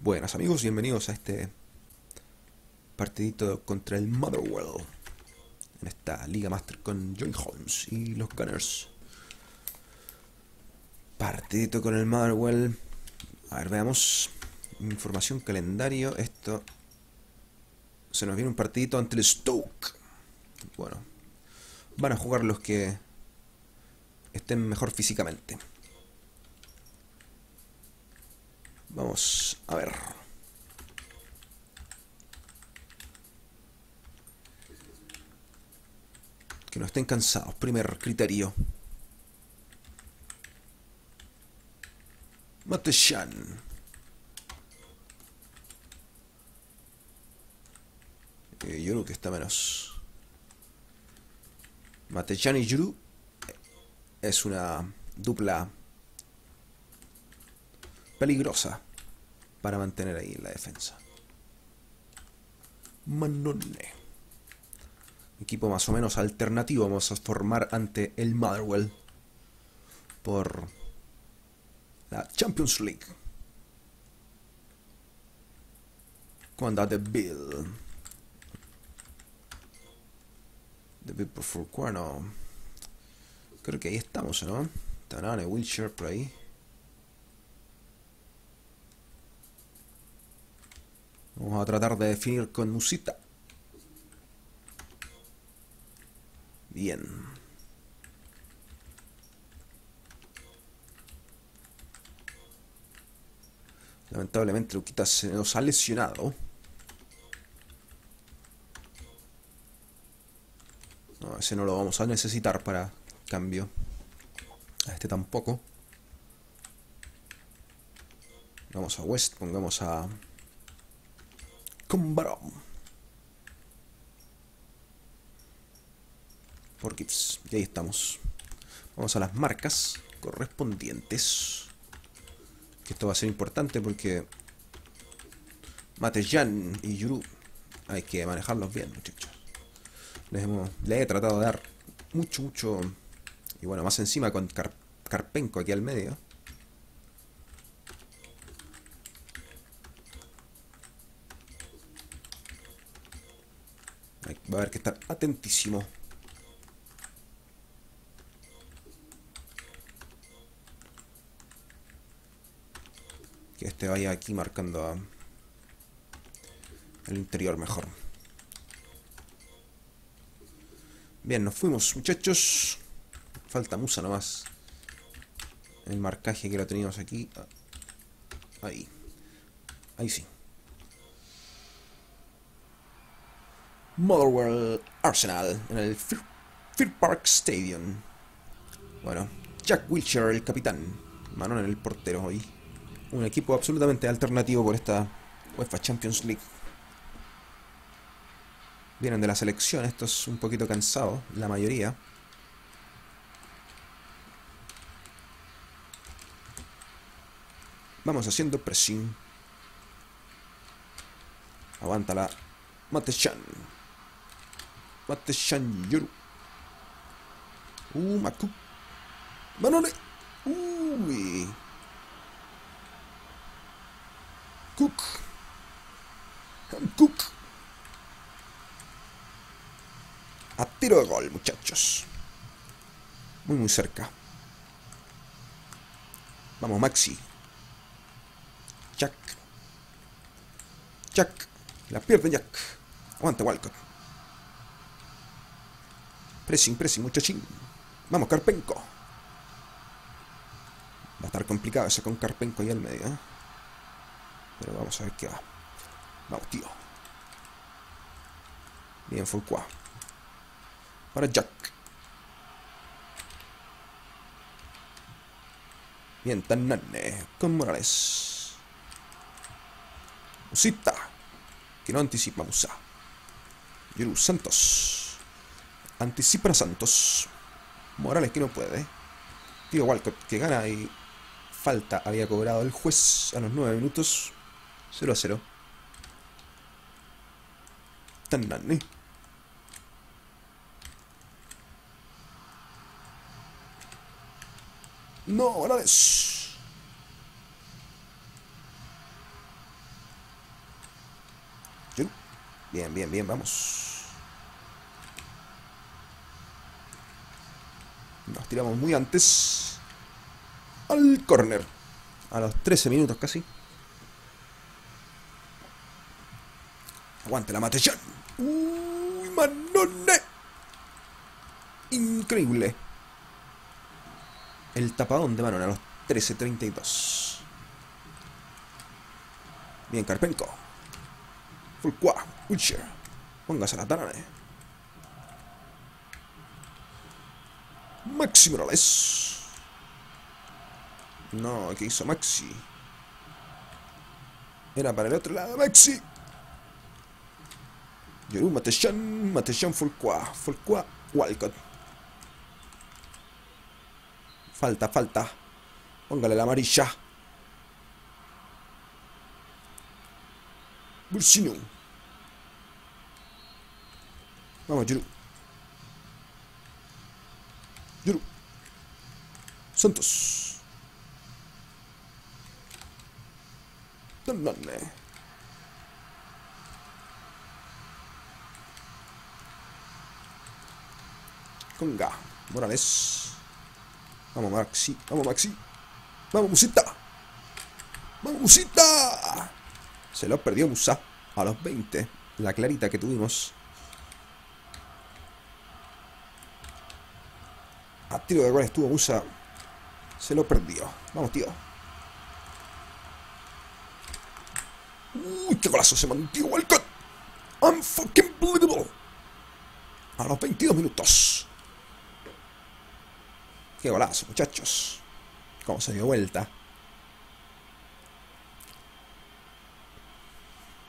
Buenas amigos, bienvenidos a este partidito contra el Motherwell en esta Liga Master con Joey Holmes y los Gunners. Partidito con el Motherwell. A ver, veamos. Información, calendario. Esto. Se nos viene un partidito ante el Stoke. Bueno. Van a jugar los que estén mejor físicamente. Vamos a ver. Que no estén cansados. Primer criterio. Mateshan. Eh, Yuru que está menos. Matechan y Yuru es una dupla peligrosa para mantener ahí la defensa. Manone. Equipo más o menos alternativo vamos a formar ante el Motherwell por la Champions League. Cuando de Bill. De Bill por Furcuano. Creo que ahí estamos, ¿no? Tanane, Wilshire por ahí. Vamos a tratar de definir con Musita. Bien. Lamentablemente Luquita se nos ha lesionado. No, ese no lo vamos a necesitar para cambio. A este tampoco. Vamos a West, pongamos a... Combarom. Por Gibbs. Y ahí estamos. Vamos a las marcas correspondientes. Que esto va a ser importante porque Matejan y Yuru hay que manejarlos bien, muchachos. Les, hemos, les he tratado de dar mucho, mucho. Y bueno, más encima con Car Carpenco aquí al medio. Va a haber que estar atentísimo. Que este vaya aquí marcando el interior mejor. Bien, nos fuimos, muchachos. Falta Musa nomás. El marcaje que lo teníamos aquí. Ahí. Ahí sí. Motherwell Arsenal en el Fair Park Stadium. Bueno, Jack Wilshere, el capitán. Manon en el portero hoy. Un equipo absolutamente alternativo por esta UEFA Champions League. Vienen de la selección, esto es un poquito cansado, la mayoría. Vamos haciendo pressing. Aguanta la Matechan. Matechan Yoru. Uh, Maku. Manole. Uy. Cook. Cook. A tiro de gol, muchachos. Muy, muy cerca. Vamos, Maxi. Jack. Jack. La pierde Jack. Aguanta Walcott. Pressing, pressing, muchachín. Vamos, Carpenco. Va a estar complicado ese con Carpenco ahí al medio. ¿eh? Pero vamos a ver qué va. Vamos, tío. Bien, Fulqua. Para Jack. Bien, Tanane. Con Morales. Musita. Que no anticipa Musa. Yuru Santos. Anticipa a Santos. Morales que no puede. Tío Walcott que gana y falta había cobrado el juez a los 9 minutos. 0 a 0. Tanani. No, Morales. Bien, bien, bien, vamos. Nos tiramos muy antes. Al corner. A los 13 minutos casi. Aguante la Matechan. Uy, Manone. Increíble. El tapadón de Manon a los 13.32. Bien, Karpenko. Fulqua. Witcher. Póngase la tarane. Maxi Morales. No, ¿qué hizo Maxi? Era para el otro lado, Maxi. Yoru Matechan, Matechan Fulqua. Fulqua, Walcott. Falta, falta. Póngale la amarilla. Bursino. Vamos, Yuru. Yuru. Santos. Danane. Conga. Morales. Vamos, Maxi. Vamos, Maxi. Vamos, Musita. Vamos, Musita. Se lo perdió Musa. A los 20. La clarita que tuvimos. A tiro de gol estuvo Musa. Se lo perdió. Vamos, tío. Uy, qué golazo se mantiene Walcott. Unfucking believable. A los 22 minutos. Qué golazo, muchachos. Cómo se dio vuelta.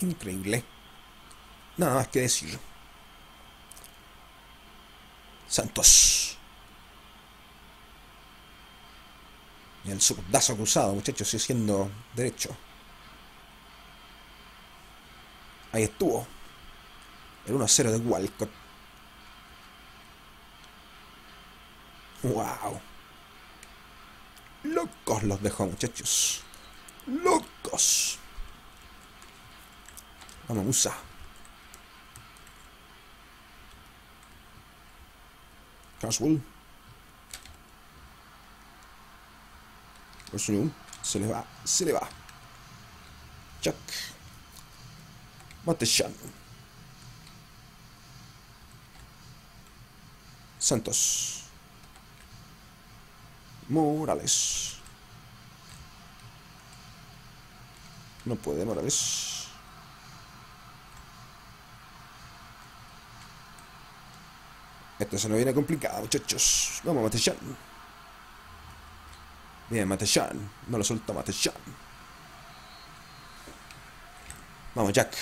Increíble. Nada más que decir. Santos. El zurdazo cruzado, muchachos, sigue siendo derecho. Ahí estuvo. El 1-0 de Walcott. ¡Wow! Locos los dejó, muchachos. Locos. Vamos, Musa. Caswell. Se le va, se le va. Chuck. Matechan. Santos. Morales. No puede Morales. Esto se nos viene complicado, muchachos. Vamos, Matechan. Bien, Matechan. No lo soltó Matechan. Vamos, Jack.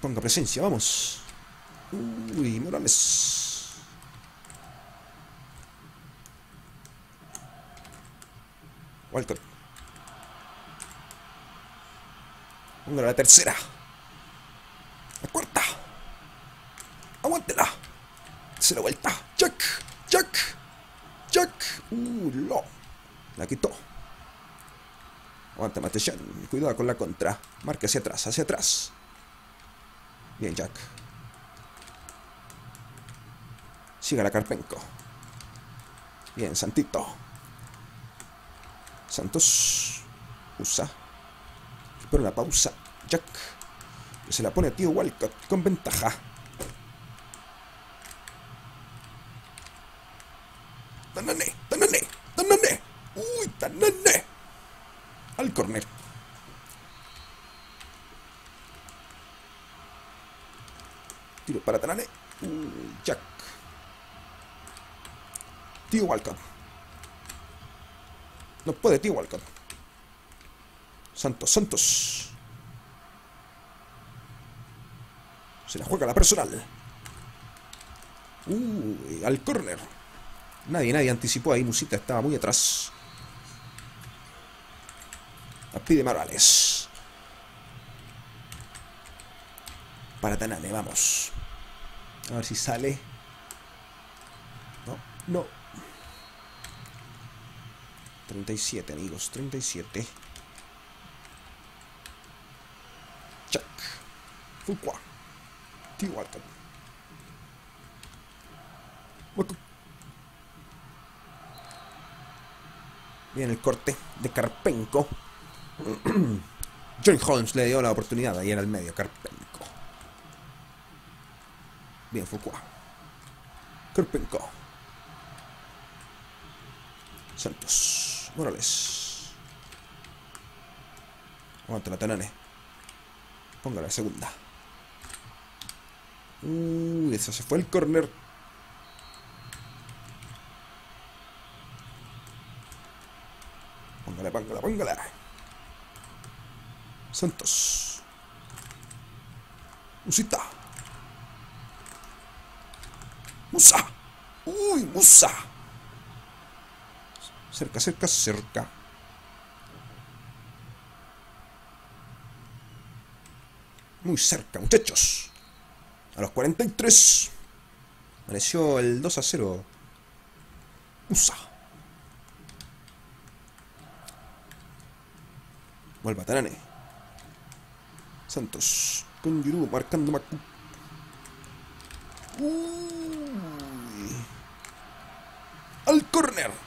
Ponga presencia, vamos. Uy, Morales. Walcott. Ponga la tercera. La cuarta. Aguántela. La vuelta. Jack. Jack. Jack. Uh, lo. La quitó. Aguanta Matechan. Cuidado con la contra. Marca hacia atrás, hacia atrás. Bien, Jack. Siga la Carpenco. Bien, Santito. Santos. Usa. Pero una pausa. Jack. Se la pone a tío Walcott con ventaja. ¡Tanane! ¡Tanane! ¡Uy, Tanane! Al corner. Tiro para Tanane. Uy, Jack. Tío Walcott. No puede, Walcott. Santos, Santos. Se la juega la personal. Uy, al corner. Nadie, nadie anticipó ahí. Musita estaba muy atrás. La pide Morales. Para Tanane, vamos. A ver si sale. No, no. 37, amigos, 37. Check. Fuqua. T. Walcott. Walcott. Bien el corte de Karpenko. Johnny Holmes le dio la oportunidad ahí en el medio, Karpenko. Bien, Fuqua. Karpenko. Santos. Morales. Aguanta la Tanane. Ponga la segunda. Uy, eso se fue el corner. Póngale, póngale, póngale. Santos. Musita. Musa. Uy, Musa. Cerca, cerca, cerca. Muy cerca, muchachos. A los 43. Apareció el 2 a 0. Usa. Vuelva Tanane. Santos. Con Yuru marcando Macu. Uy. Al córner.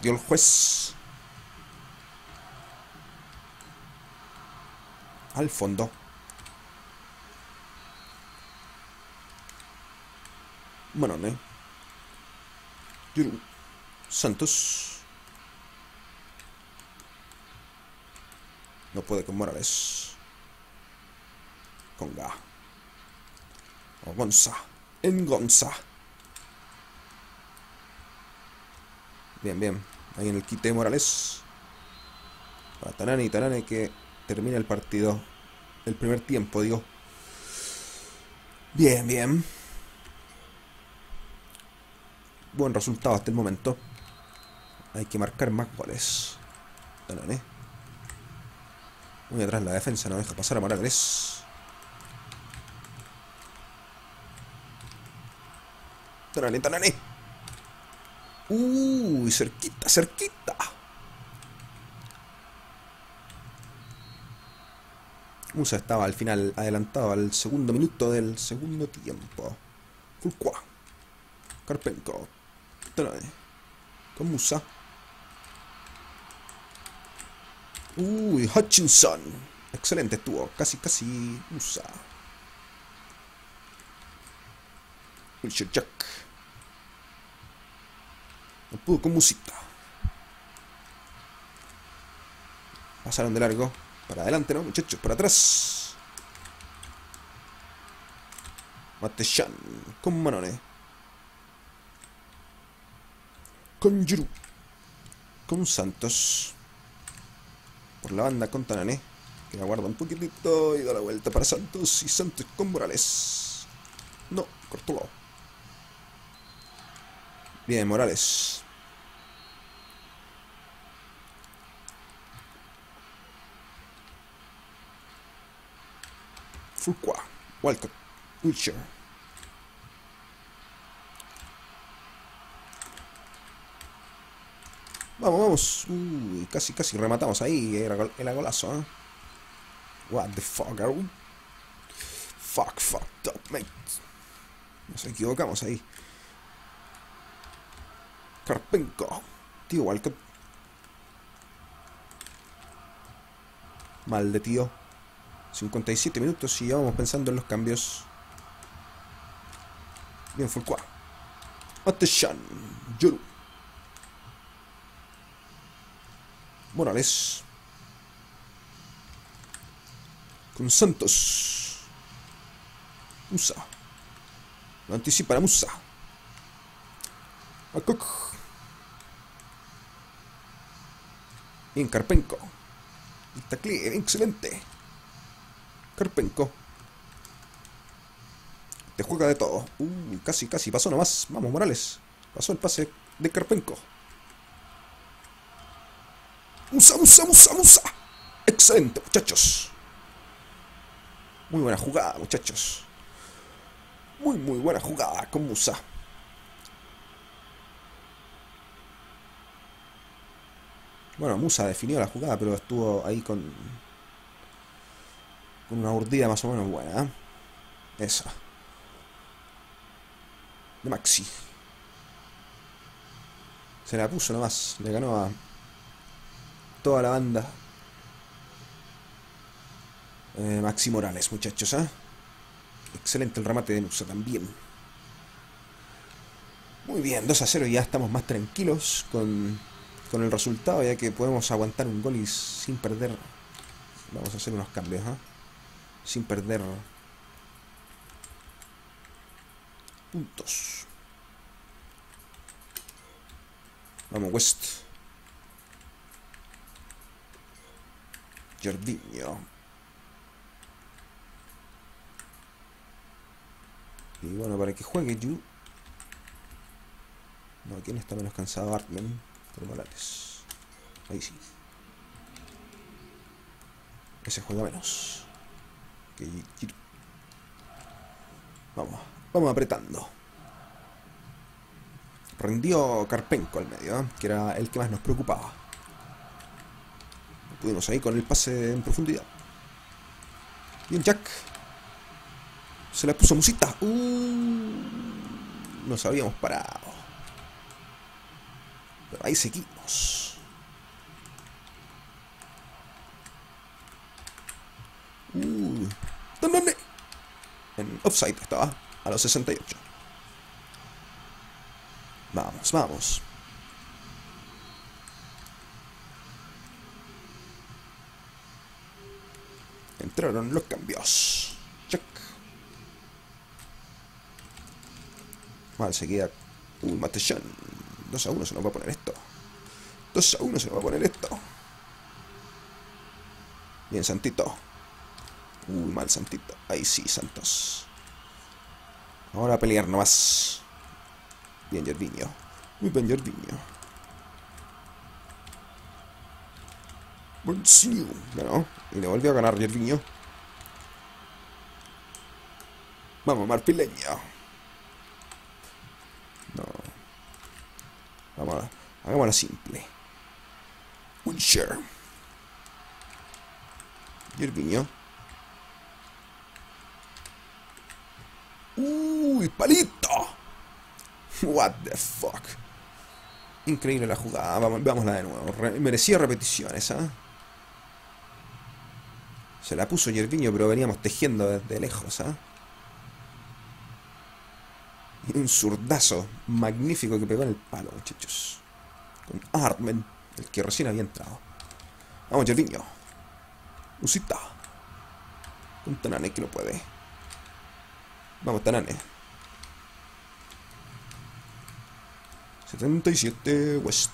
Dio el juez. Al fondo. Manone. Yuru. Santos. No puede con Morales. Conga. O Gonza. En Gonza. Bien, bien. Ahí en el quite de Morales. Para Tanane y Tanane que termina el partido. El primer tiempo, digo. Bien, bien. Buen resultado hasta el momento. Hay que marcar más goles. Tanane. Muy atrás la defensa, no deja pasar a Morales. Tanane, Tanane. Uy, cerquita, cerquita. Musa estaba al final adelantado al segundo minuto del segundo tiempo. Fulqua. Karpenko. Tanane. Con Musa. Uy, Hutchinson. Excelente estuvo. Casi, casi Musa. Wilshire Jack. No pudo con Musita. Pasaron de largo. Para adelante, ¿no, muchachos? Para atrás. Matechan. Con Manone. Con Yuru. Con Santos. Por la banda con Tanane. Que aguarda un poquitito y da la vuelta para Santos. Y Santos con Morales. No, cortó. Bien, Morales. Fuqua. Walcott. Wilshire. Vamos, vamos. Uy, casi, casi rematamos ahí. Era, era golazo, ¿eh? What the fuck, are we? Fuck, fucked up, mate. Nos equivocamos ahí. Karpenko. Tío Walcott. Mal de tío. 57 minutos y ya vamos pensando en los cambios. Bien, Fulqua. Ateshan. Yoru. Morales. Con Santos. Musa. Lo anticipa la Musa. Akok. Bien, Karpenko. Está clear, excelente. Karpenko. Te juega de todo. Uy, casi, casi. Pasó nomás. Vamos, Morales. Pasó el pase de Karpenko. Musa, Musa, Musa, Musa. Excelente, muchachos. Muy buena jugada, muchachos. Muy, muy buena jugada con Musa. Bueno, Musa definió la jugada, pero estuvo ahí con... Una urdida más o menos buena. ¿eh? Esa. De Maxi. Se la puso nomás. Le ganó a toda la banda. Eh, Maxi Morales, muchachos. ¿eh? Excelente el remate de Musa también. Muy bien, 2 a 0 y ya estamos más tranquilos con, con, el resultado, ya que podemos aguantar un gol y sin perder. Vamos a hacer unos cambios, ¿eh? Sin perder puntos. Vamos, West. Jordiño. Y bueno, para que juegue you. No, ¿quién está menos cansado? Artman por Morales. Ahí sí. Ese juega menos. Vamos, vamos apretando. Rendió Karpenko al medio, ¿eh? que era el que más nos preocupaba. Pudimos ahí con el pase en profundidad. Bien, Jack. Se la puso Musita. Uh, nos habíamos parado. Pero ahí seguimos. Uh, ¿Dónde? En offside estaba. A los 68. Vamos, vamos. Entraron los cambios. Check. Mal, seguida. Uy, Matechán. 2 a 1 se nos va a poner esto. 2 a 1 se nos va a poner esto. Bien, Santito. Uy, mal, Santito. Ahí sí, Santos. Ahora a pelear nomás. Bien, Jordiño. Muy bien, Jordiño. Ganó. Y le volvió a ganar Jordiño. Vamos, Marpileño. No. Vamos a, hagámosla simple. Wilshire. Jordiño. Uy, palito. What the fuck. Increíble la jugada. Vamos, veámosla de nuevo. merecía repeticiones, ¿ah? Se la puso Yerviño, pero veníamos tejiendo desde lejos, ¿ah? Y un zurdazo magnífico que pegó en el palo, muchachos. Con Artman, el que recién había entrado. Vamos, Yerviño. Usita. Un Tanane que no puede. Vamos, Tanane. 77 West.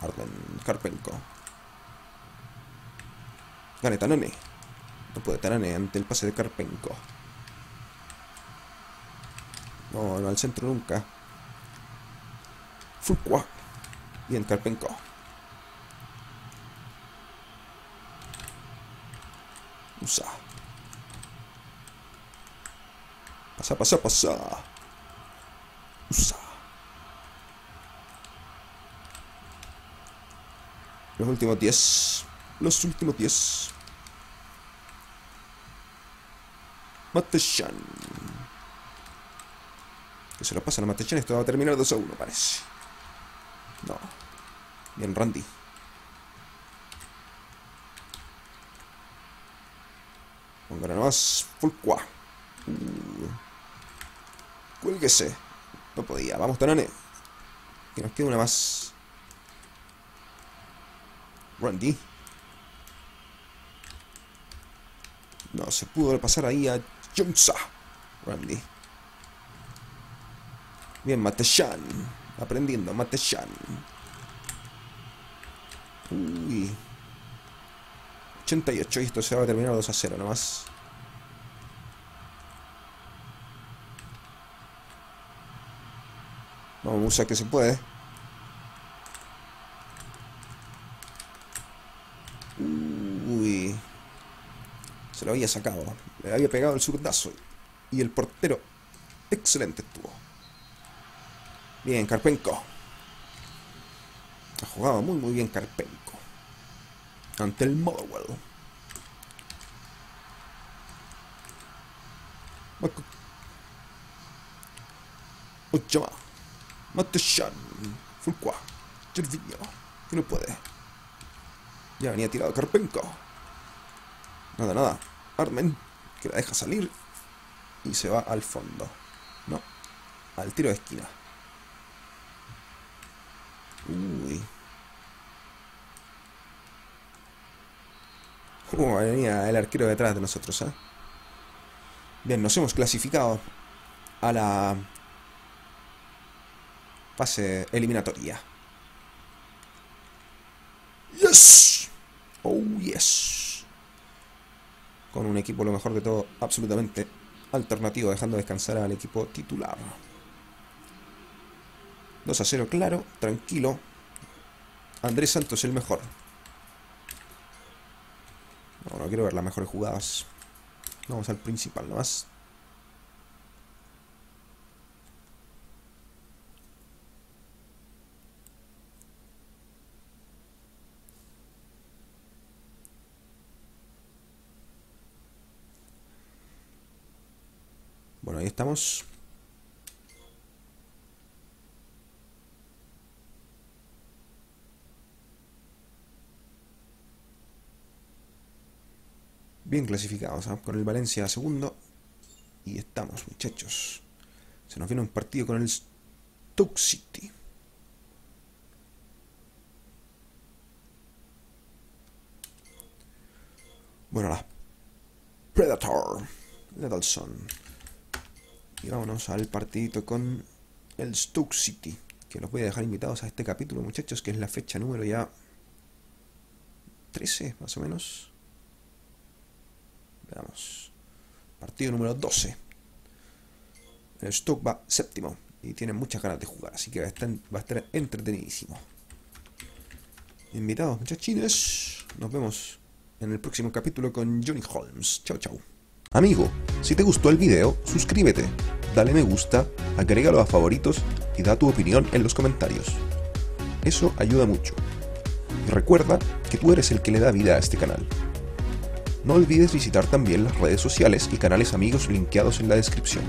Arden Karpenko. Gane Tanane. No puede Tanane ante el pase de Karpenko. No, no al centro nunca. Fukwa. Bien, Karpenko. Usa. Pasa, pasa, pasa. Usa. Los últimos 10. Los últimos 10. Matechan. Que se lo pasa a Matechan. Esto va a terminar 2 a 1, parece. No. Bien, Randy. Póngale nomás. Fulqua. Uh. Cuélguese. No podía. Vamos, Tanane. Que nos queda una más. Randy. No se pudo pasar ahí a Junsa. Randy. Bien, Matechan. Aprendiendo, Matechan. Uy. 88 y esto se va a terminar 2 a 0 nomás. Vamos a usar que se puede. Uy. Se lo había sacado. Le había pegado el zurdazo. Y el portero. Excelente estuvo. Bien, Karpenko. Ha jugado muy muy bien Karpenko. Ante el Motherwell. Marco. Ochama. Mateshan. Fulqua. Gervinho. Que no puede. Ya venía tirado Karpenko. Nada, nada. Armen. Que la deja salir. Y se va al fondo. No. Al tiro de esquina. Uy. Uh, venía el arquero detrás de nosotros, ¿eh? Bien, nos hemos clasificado a la fase eliminatoria. ¡Yes! ¡Oh, yes! Con un equipo, lo mejor de todo, absolutamente alternativo, dejando descansar al equipo titular. 2 a 0, claro, tranquilo. Andrés Santos el mejor. No, no quiero ver las mejores jugadas. Vamos al principal nomás. Estamos. Bien clasificados, ¿ah? con el Valencia segundo. Y estamos, muchachos. Se nos viene un partido con el Stoke City. Bueno, la Predator. Ledelson. Y vámonos al partidito con el Stoke City. Que los voy a dejar invitados a este capítulo, muchachos, que es la fecha número ya 13, más o menos. Veamos. Partido número 12. El Stoke va séptimo y tiene muchas ganas de jugar, así que va a estar, va a estar entretenidísimo. Invitados, muchachines. Nos vemos en el próximo capítulo con Johnny Holmes. Chao, chao. Amigo, si te gustó el video, suscríbete, dale me gusta, agrégalo a favoritos y da tu opinión en los comentarios. Eso ayuda mucho. Y recuerda que tú eres el que le da vida a este canal. No olvides visitar también las redes sociales y canales amigos linkeados en la descripción.